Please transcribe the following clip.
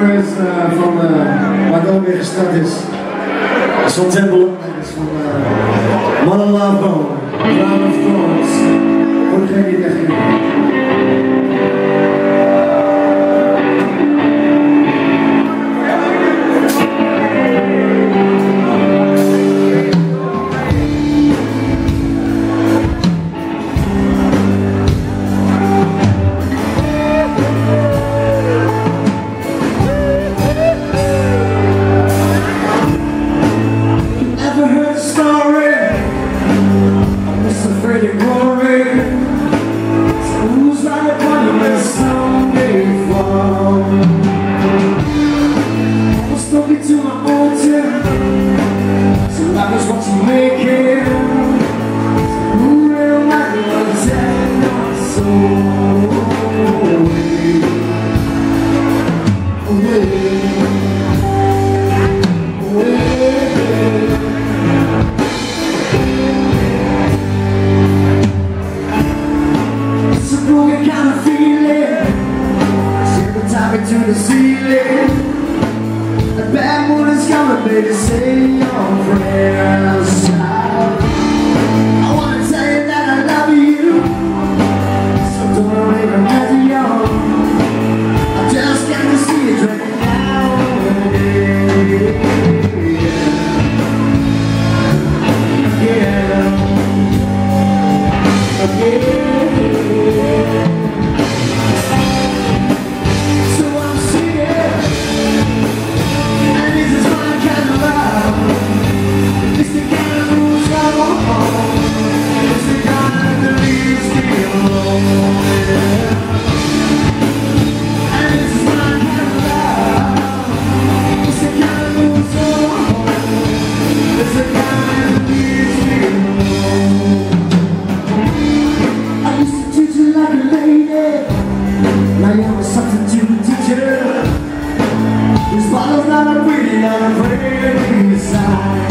memories eh, van eh, waar weer gestart is. Soms hebben van uh, Malala Brown, of Thorns, geen discover, baby, say your prayers. inside.